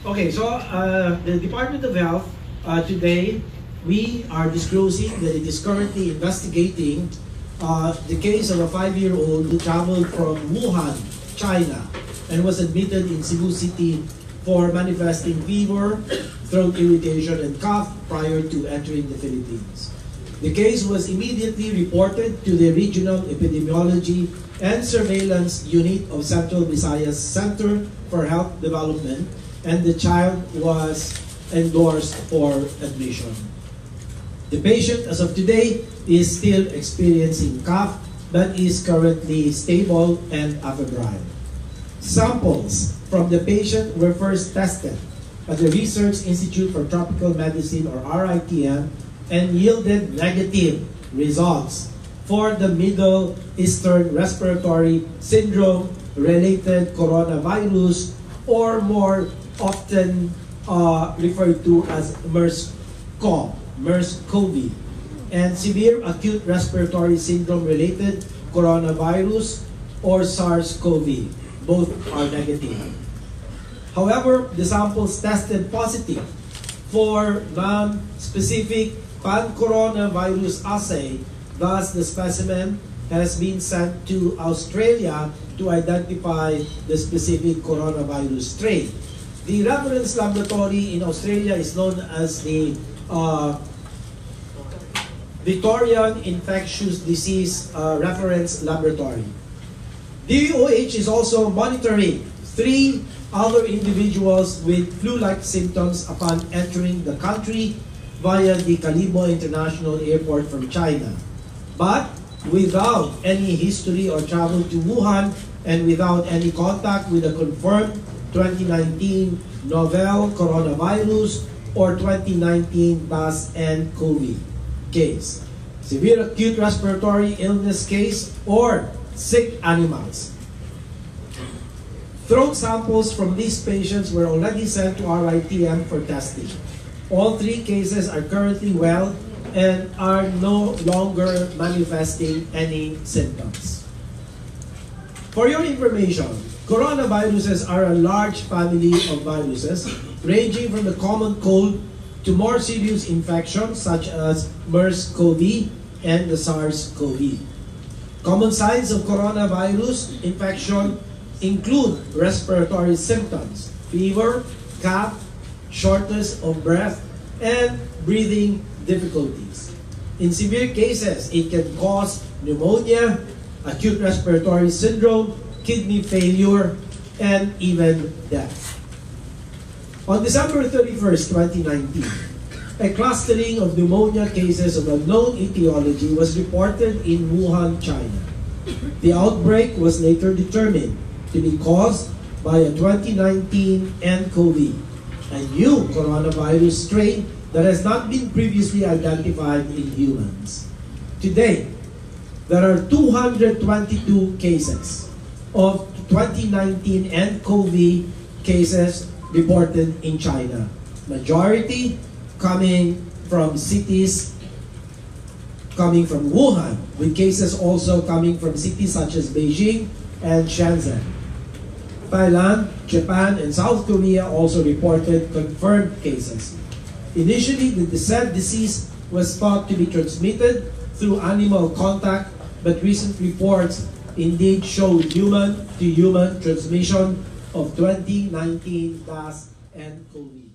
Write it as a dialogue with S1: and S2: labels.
S1: Okay, so uh, the Department of Health uh, today we are disclosing that it is currently investigating uh, the case of a five-year-old who traveled from Wuhan, China, and was admitted in Cebu City for manifesting fever, throat irritation, and cough prior to entering the Philippines. The case was immediately reported to the Regional Epidemiology and Surveillance Unit of Central Visayas Center for Health Development, and the child was endorsed for admission. The patient, as of today, is still experiencing cough, but is currently stable and afebrile. Samples from the patient were first tested at the Research Institute for Tropical Medicine, or RITM, and yielded negative results for the Middle Eastern Respiratory Syndrome related coronavirus, or more often uh, referred to as MERS-CoV, MERS-CoV, and severe acute respiratory syndrome related coronavirus, or SARS-CoV. Both are negative. However, the samples tested positive for non-specific pan-coronavirus assay, thus the specimen has been sent to Australia to identify the specific coronavirus strain. The reference laboratory in Australia is known as the uh, Victorian Infectious Disease uh, Reference Laboratory. DOH is also monitoring three other individuals with flu-like symptoms upon entering the country via the Kalibo International Airport from China, but without any history or travel to Wuhan and without any contact with a confirmed 2019 novel coronavirus or 2019 SARS and COVID case, severe acute respiratory illness case, or sick animals. Throat samples from these patients were already sent to RITM for testing. All three cases are currently well and are no longer manifesting any symptoms. For your information, coronaviruses are a large family of viruses ranging from the common cold to more serious infections such as MERS-CoV and the SARS-CoV. Common signs of coronavirus infection include respiratory symptoms, fever, cough, shortness of breath, and breathing difficulties. In severe cases, it can cause pneumonia, acute respiratory syndrome, kidney failure, and even death. On December 31st, 2019, a clustering of pneumonia cases of unknown etiology was reported in Wuhan, China. The outbreak was later determined to be caused by a 2019 nCoV, a new coronavirus strain that has not been previously identified in humans. Today, there are 222 cases of 2019 and COVID cases reported in China. Majority coming from cities coming from Wuhan, with cases also coming from cities such as Beijing and Shenzhen. Thailand, Japan, and South Korea also reported confirmed cases. Initially, the said disease was thought to be transmitted through animal contact, but recent reports indeed showed human-to-human transmission of 2019 SARS and COVID.